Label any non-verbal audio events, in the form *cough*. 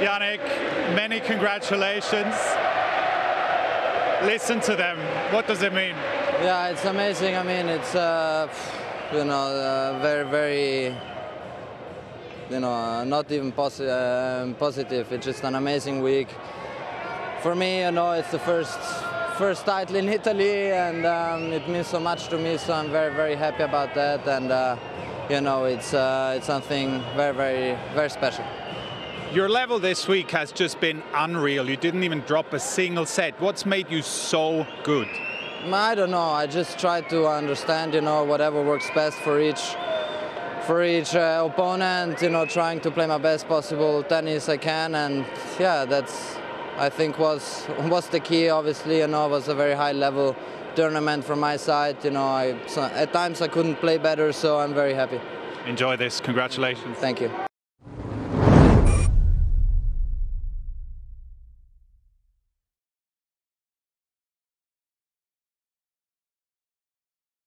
Jannik, many congratulations. Listen to them. What does it mean? Yeah, it's amazing. I mean, it's uh, you know uh, very very you know uh, not even posi- uh, positive. It's just an amazing week for me. You know, it's the first first title in *laughs* Italy, and um, it means so much to me. So I'm very very happy about that, and uh, you know, it's uh, it's something very very very special. Your level this week has just been unreal. You didn't even drop a single set. What's made you so good? I don't know. I just try to understand, you know, whatever works best for each for each uh, opponent. You know, trying to play my best possible tennis I can, and yeah, that's I think was *laughs* was the key. Obviously, you know, it was a very high level tournament from my side. You know, I so at times I couldn't play better, so I'm very happy. Enjoy this. Congratulations. Thank you.